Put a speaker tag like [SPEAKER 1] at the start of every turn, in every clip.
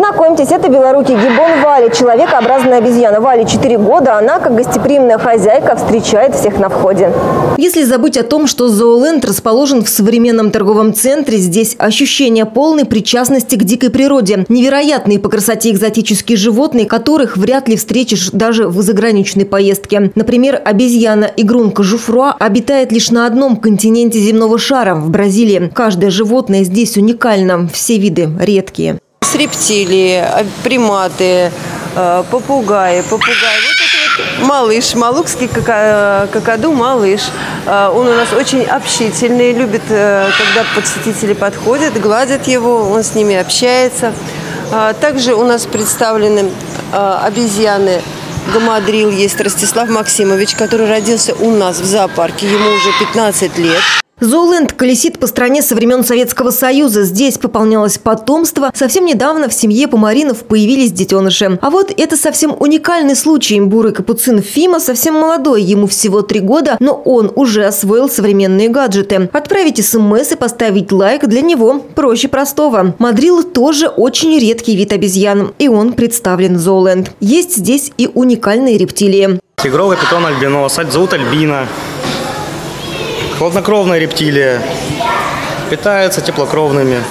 [SPEAKER 1] Познакомьтесь, это белорукий гибон Вали, человекообразная обезьяна. Вали 4 года, она, как гостеприимная хозяйка, встречает всех на входе.
[SPEAKER 2] Если забыть о том, что зооленд расположен в современном торговом центре, здесь ощущение полной причастности к дикой природе. Невероятные по красоте экзотические животные, которых вряд ли встретишь даже в заграничной поездке. Например, обезьяна-игрунка жуфруа обитает лишь на одном континенте земного шара – в Бразилии. Каждое животное здесь уникально, все виды редкие.
[SPEAKER 3] С рептилии, а, приматы, э, попугаи, попугаи. Вот это вот малыш, малукский кака- какаду малыш. Э, Он у нас очень общительный, любит, э, когда посетители подходят, гладят его, он с ними общается. А, Также у нас представлены э, обезьяны Гамадрил есть Ростислав Максимович, который родился у нас в зоопарке, ему уже 15 лет.
[SPEAKER 2] Зооленд колесит по стране со времен Советского Союза. Здесь пополнялось потомство. Совсем недавно в семье Помаринов появились детеныши. А вот это совсем уникальный случай. Бурый капуцин Фима совсем молодой, ему всего три года, но он уже освоил современные гаджеты. Отправить смс и поставить лайк для него проще простого. Мадрил тоже очень редкий вид обезьян, и он представлен в Зооленд. Есть здесь и уникальные рептилии.
[SPEAKER 4] Тигровый питон альбинос, зовут Альбина. Хладнокровная рептилия. Питается теплокровными.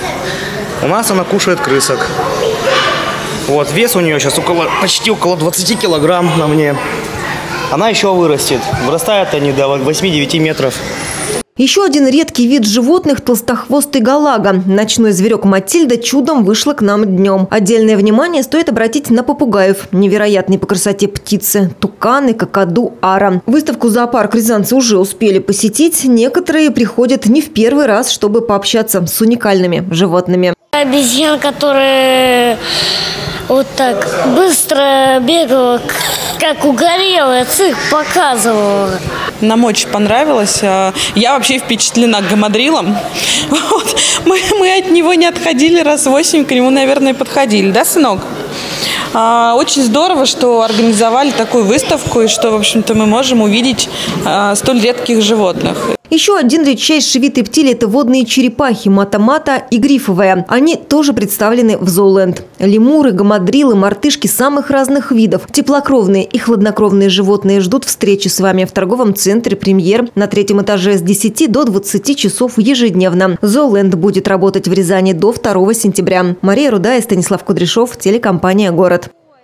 [SPEAKER 4] У нас она кушает крысок. Вот, вес у нее сейчас около, почти около 20 килограмм на мне. Она еще вырастет. Вырастают они до 8-9 метров.
[SPEAKER 2] Еще один редкий вид животных – толстохвостый галага. Ночной зверек Матильда чудом вышла к нам днем. Отдельное внимание стоит обратить на попугаев. Невероятные по красоте птицы – туканы, какаду, ара. Выставку зоопарк рязанцы уже успели посетить. Некоторые приходят не в первый раз, чтобы пообщаться с уникальными животными.
[SPEAKER 5] Обезьян, которая вот так быстро бегала, как угорелая, цирк показывала.
[SPEAKER 6] Нам очень понравилось. А, Я вообще впечатлена гамадрилом. Вот. Мы, мы от него не отходили раз восемь, к нему, наверное, подходили. Да, сынок? А, Очень здорово, что организовали такую выставку, и что, в общем-то, мы можем увидеть а, столь редких животных.
[SPEAKER 2] Еще один редчайший вид рептилий – это водные черепахи – мата-мата и грифовая. Они тоже представлены в зооленд. Лемуры, гамадрилы, мартышки самых разных видов. Теплокровные и хладнокровные животные ждут встречи с вами в торговом центре «Премьер» на третьем этаже с 10 до 20 часов ежедневно. Зооленд будет работать в Рязани до 2 сентября. Мария Рудая, Станислав Кудряшов, телекомпания «Город».